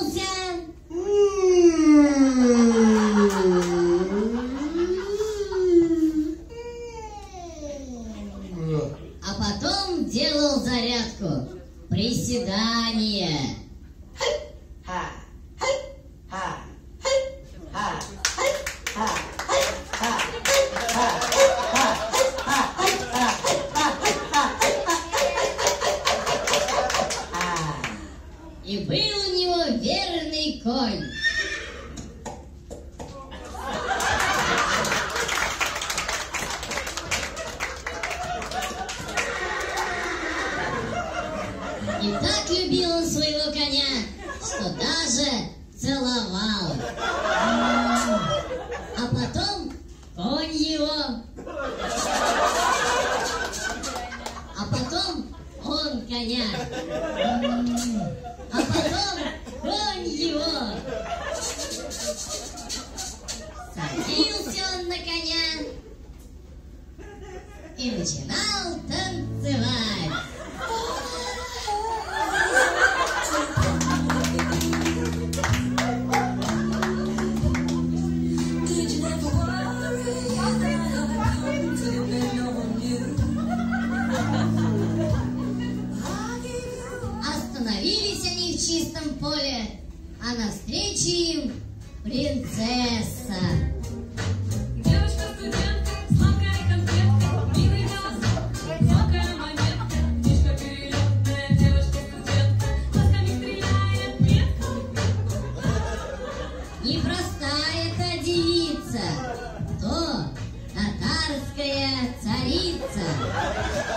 двинулся. А потом делал зарядку. Приседание. И был у него верный конь. И так любил он своего коня, что даже целовал. А потом конь его. А потом он коня. Садился он на коня и начинал танцевать. Остановились они в чистом поле, а навстречу им принцесса. непростая эта девица, то татарская царица.